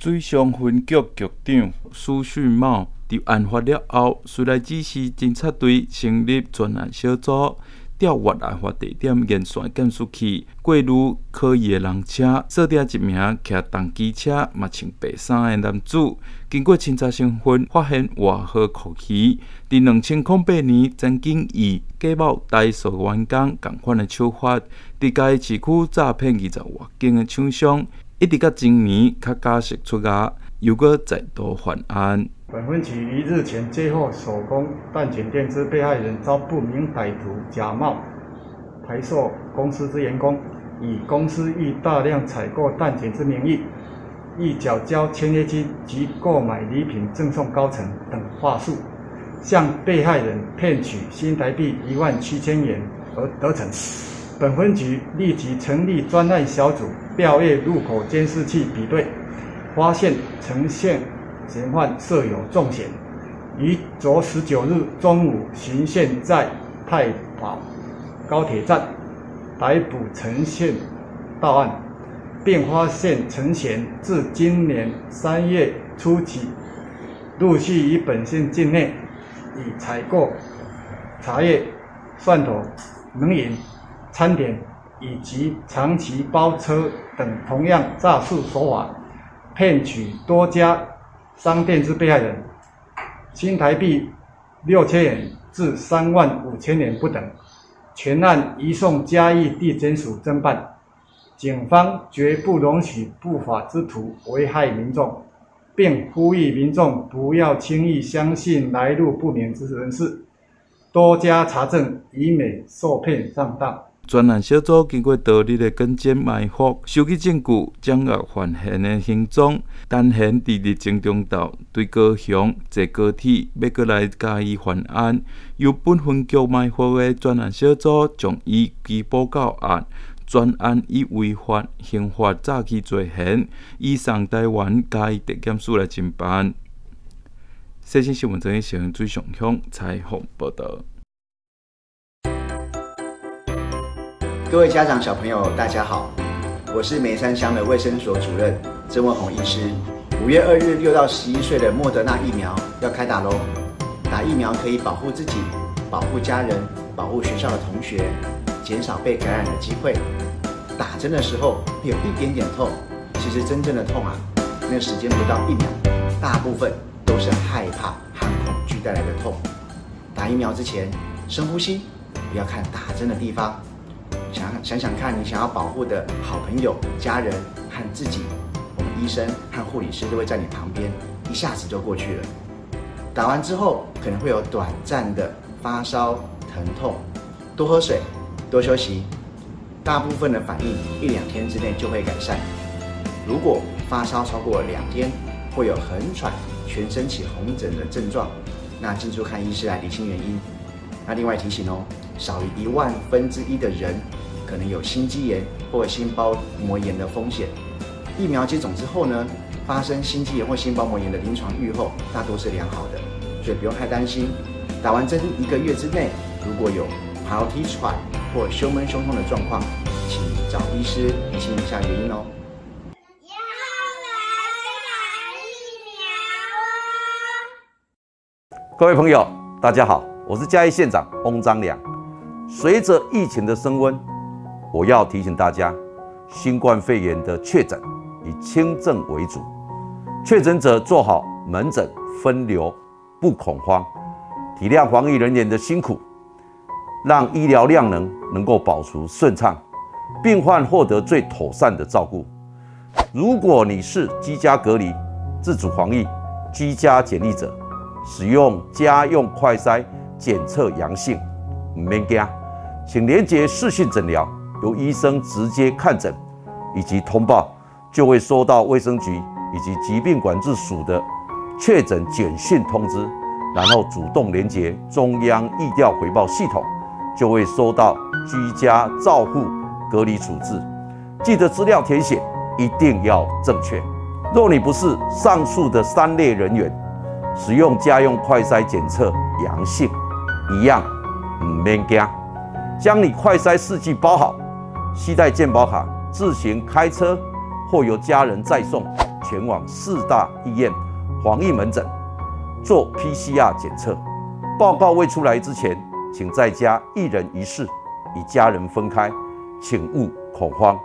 水上分局局长苏旭茂伫案发了后，随来指示侦察队成立专案小组，调阅案发地点沿线监视器、过路可疑的人车，锁定一名骑重机车、嘛穿白衫的男子。经过清查身份，发现外号酷奇，伫两千零八年曾经以假冒代售员工共款的手法，伫该市区诈骗二十外间的厂商。一直到今年，较加速出牙，又搁再度犯案。本分局于日前接获手工蛋卷店之被害人遭不明歹徒假冒台塑公司之员工，以公司欲大量采购蛋卷之名义，欲缴交签约金及购买礼品赠送高层等话术，向被害人骗取新台币一万七千元而得逞。本分局立即成立专案小组，调阅路口监视器比对，发现呈现嫌犯设有重嫌，于昨十九日中午巡线在太保高铁站逮捕陈宪到案，并发现陈贤自今年三月初起，陆续于本县境内已采购茶叶、蒜头、能饮。餐点以及长期包车等同样诈术手法，骗取多家商店之被害人新台币六千元至三万五千元不等，全案移送嘉义地检署侦办。警方绝不容许不法之徒危害民众，并呼吁民众不要轻易相信来路不明之人士，多加查证，以免受骗上当。专案小组经过多日的跟进埋伏，收集证据，掌握犯嫌的行踪。但嫌伫日前中道对高雄坐高铁要过来加以还案，由本分局埋伏的专案小组将伊拘捕到案。专案以违法刑法诈欺罪嫌，移送台湾加以特检署来侦办。新新新闻整理成最上向采访报道。各位家长、小朋友，大家好，我是梅山乡的卫生所主任曾文宏医师。五月二日，六到十一岁的莫德纳疫苗要开打喽！打疫苗可以保护自己、保护家人、保护学校的同学，减少被感染的机会。打针的时候有一点点痛，其实真正的痛啊，那时间不到一秒，大部分都是害怕和恐惧带来的痛。打疫苗之前，深呼吸，不要看打针的地方。想想想看，你想要保护的好朋友、家人和自己，我们医生和护理师都会在你旁边，一下子就过去了。打完之后可能会有短暂的发烧、疼痛，多喝水，多休息，大部分的反应一两天之内就会改善。如果发烧超过两天，会有很喘、全身起红疹的症状，那进出看医师来理清原因。那另外提醒哦，少于一万分之一的人。可能有心肌炎或心包膜炎的风险。疫苗接种之后呢，发生心肌炎或心包膜炎的临床预后大多是良好的，所以不用太担心。打完针一个月之内，如果有跑体喘或胸闷胸痛的状况，请找医师理清一下原因哦。各位朋友，大家好，我是嘉义县长翁章良。随着疫情的升温，我要提醒大家，新冠肺炎的确诊以轻症为主，确诊者做好门诊分流，不恐慌，体谅防疫人员的辛苦，让医疗量能能够保持顺畅，病患获得最妥善的照顾。如果你是居家隔离、自主防疫、居家检疫者，使用家用快筛检测阳性，唔免惊，请连接视讯诊疗。由医生直接看诊以及通报，就会收到卫生局以及疾病管制署的确诊简讯通知，然后主动连接中央疫调回报系统，就会收到居家照护隔离处置。记得资料填写一定要正确。若你不是上述的三类人员，使用家用快筛检测阳性，一样唔免惊，将你快筛试剂包好。携带健保卡，自行开车或由家人载送前往四大医院防疫门诊做 PCR 检测。报告未出来之前，请在家一人一室，与家人分开，请勿恐慌。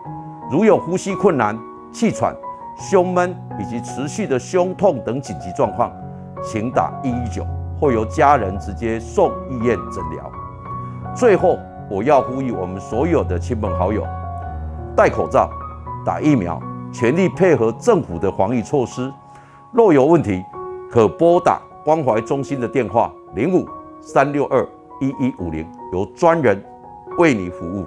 如有呼吸困难、气喘、胸闷以及持续的胸痛等紧急状况，请打一一九，或由家人直接送医院诊疗。最后，我要呼吁我们所有的亲朋好友，戴口罩、打疫苗，全力配合政府的防疫措施。若有问题，可拨打关怀中心的电话零五三六二一一五零，由专人为你服务。